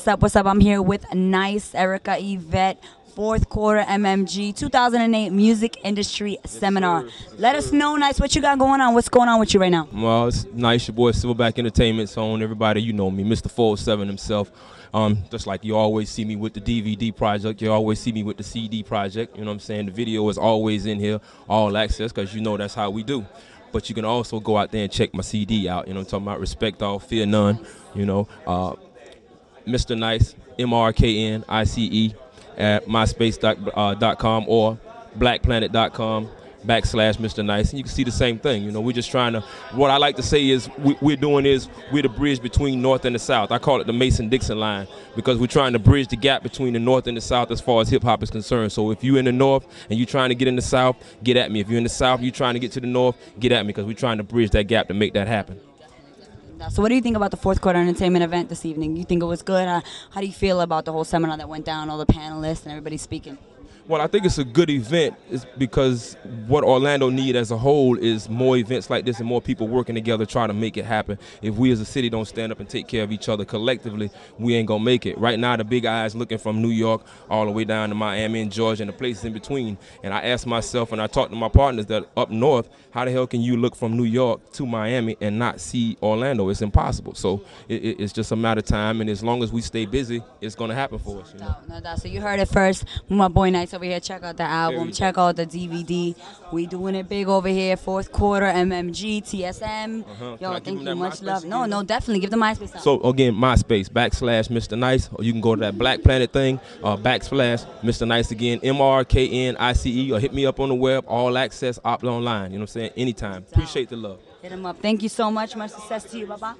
What's up? What's up? I'm here with Nice Erica Yvette, fourth quarter MMG 2008 Music Industry Seminar. Let us know, Nice, what you got going on. What's going on with you right now? Well, it's nice, your boy Silverback Entertainment's on. Everybody, you know me, Mr. 407 himself. Um, just like you always see me with the DVD project, you always see me with the CD project. You know what I'm saying? The video is always in here, all access, because you know that's how we do. But you can also go out there and check my CD out. You know, I'm talking about Respect All, Fear None. You know, uh, Mr. Nice, M R K N I C E, at myspace.com uh, or blackplanet.com backslash Mr. Nice, and you can see the same thing. You know, we're just trying to. What I like to say is we, we're doing is we're the bridge between North and the South. I call it the Mason-Dixon line because we're trying to bridge the gap between the North and the South as far as hip hop is concerned. So if you're in the North and you're trying to get in the South, get at me. If you're in the South, you're trying to get to the North, get at me because we're trying to bridge that gap to make that happen. So, what do you think about the fourth quarter entertainment event this evening? You think it was good? Uh, how do you feel about the whole seminar that went down, all the panelists and everybody speaking? Well, I think it's a good event because what Orlando need as a whole is more events like this and more people working together trying to make it happen. If we as a city don't stand up and take care of each other collectively, we ain't gonna make it. Right now, the big eyes looking from New York all the way down to Miami and Georgia and the places in between. And I asked myself and I talked to my partners that up north, how the hell can you look from New York to Miami and not see Orlando? It's impossible. So it, it, it's just a matter of time, and as long as we stay busy, it's gonna happen for us. You know? No, no doubt. So you heard it first. My boy Nice over here. Check out the album. Check out the DVD. We doing it big over here. Fourth quarter MMG TSM. Uh-huh. Yo, thank you much MySpace love. No, no, definitely give the MySpace out. So again, MySpace backslash Mr. Nice, or you can go to that Black Planet thing, uh, backslash Mr. Nice again, M R K N I C E, or hit me up on the web, all access, opt online. You know what I'm saying? Anytime. Appreciate the love. Hit him up. Thank you so much. Much success to you. Bye bye.